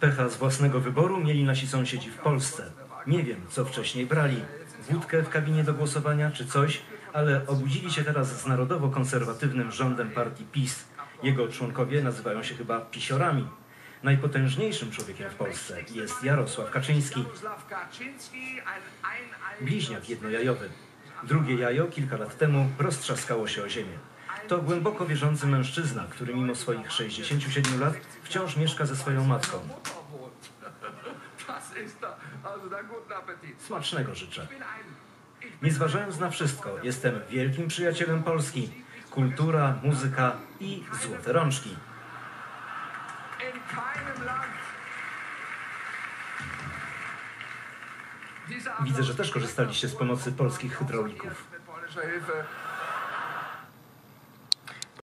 Pecha z własnego wyboru mieli nasi sąsiedzi w Polsce. Nie wiem, co wcześniej brali. Wódkę w kabinie do głosowania czy coś, ale obudzili się teraz z narodowo-konserwatywnym rządem partii PiS. Jego członkowie nazywają się chyba pisiorami. Najpotężniejszym człowiekiem w Polsce jest Jarosław Kaczyński, bliźniak jednojajowy. Drugie jajo kilka lat temu roztrzaskało się o ziemię. To głęboko wierzący mężczyzna, który mimo swoich 67 lat wciąż mieszka ze swoją matką. Smacznego życzę. Nie zważając na wszystko, jestem wielkim przyjacielem Polski. Kultura, muzyka i złote rączki. Widzę, że też korzystaliście z pomocy polskich hydraulików.